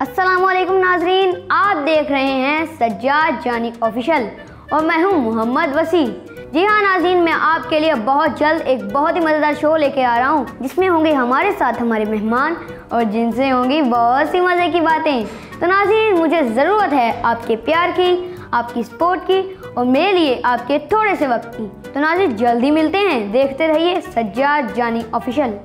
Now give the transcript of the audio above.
अस्सलाम वालेकुम नाजरीन, आप देख रहे हैं सज्जाद जानी ऑफिशियल और मैं हूँ मोहम्मद वसी जी हाँ नाजीन मैं आपके लिए बहुत जल्द एक बहुत ही मज़ेदार शो लेके आ रहा हूँ, जिसमें होंगे हमारे साथ हमारे मेहमान और जिनसे होंगी बहुत सी मज़े की बातें। तो नाजीन मुझे ज़रूरत है आपके प्यार की, आपकी सपोर्ट की और मेरे लिए आपके थोड़े से वक्त की। तो नाजीन जल्दी मिलते हैं, देखते रहिए सज्जाद जानी ऑफिशियल।